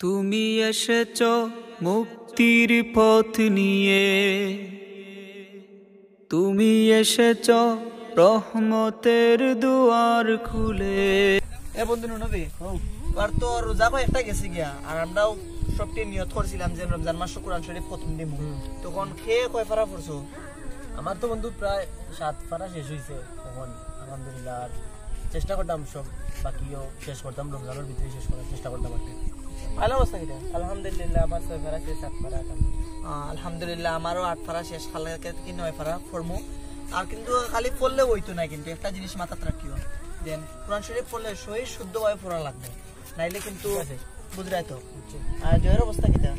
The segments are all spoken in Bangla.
তুমি এসেছ মুক্তির পথ নিয়ে। তুমি এসেছ রহমতের দুয়ার খুলে। এ বন্ধু নবী আর তো রোজা কয় একটা গেছে গিয়া। আর আমরাও সবটি নিয়ত করছিলাম যে রমজান মাস কোরআন শরীফ প্রথম দিন তখন খেয়ে কয় ফারা পড়ছো? আমার তো বন্ধু প্রায় সাত পারা শেষ হয়েছে তখন আলহামদুলিল্লাহ চেষ্টা করতাম সব বাকিও শেষ করতাম রমজানের ভিতরে শেষ করার চেষ্টা করতাম আর কি। ভালো অবস্থা কিটা? আলহামদুলিল্লাহ আমার ছয় পারা শেষ পারা আহ, আলহামদুলিল্লাহ আমারও আট ফারা শেষ খালাকে কি নয় ফারা ফরমু আর কিন্তু খালি পড়লে হইতো না কিন্তু একটা জিনিস মাথাত রাখিও। দেন কোরআন শরীফ পড়লে শহীদ শুদ্ধভাবে পড়া লাগবে নাইলে কিন্তু বুঝরাই তো। আর জয়ের অবস্থা কিটা?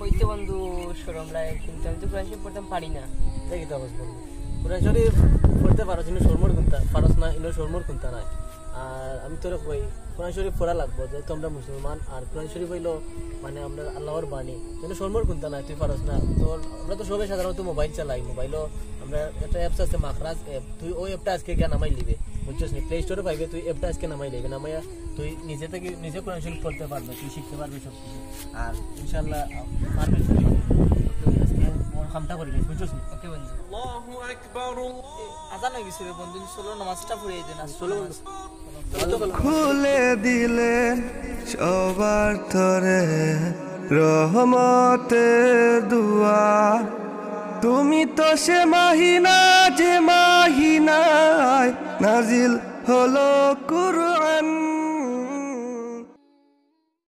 হইতে বন্ধু সরম লাগে কিন্তু আমি তো কোরআন শরীফ পড়তাম পারি না। দেখি তো বস বন্ধু কোরআন শরীফ পড়তে পারো কিন্তু সরমর কুন্তা পারস না ইনো সরমর কুন্তা নাই আর আমি তোরে কই কোরআন শরীফ পড়া লাগবো, যেহেতু আমরা মুসলমান, আর কোরআন শরীফ হইল মানে আমরা আল্লাহর বাণী। কিন্তু সরমর কুন্তা নাই, তুই পারস না। তো আমরা তো সবাই সাধারণত মোবাইল চালাই মোবাইলও আমরা একটা অ্যাপস আছে, মাখরাজ অ্যাপ তুই ওই অ্যাপটা আজকে গিয়ে নামাই লিবে, বুঝছিস নি? প্লে স্টোরে পাইবে, তুই অ্যাপটা আজকে নামাই লিবে। নামাইয়া তুই নিজে থেকে, নিজে কোরআন শরীফ পড়তে পারবে, তুই শিখতে পারবি সব কিছু আর ইনশাল্লাহ পারবি। কামটা করি বুঝছিস নি ওকে বন্ধু আজান হয়ে গেছে বন্ধু চলো নামাজটা পড়িয়ে দেন আর চলো খুলে দিলেন সবার তরে রহমতের দুয়ার তুমি তো সে মাহিনা যে মাহিনায় নাজিল হলো কুরআন।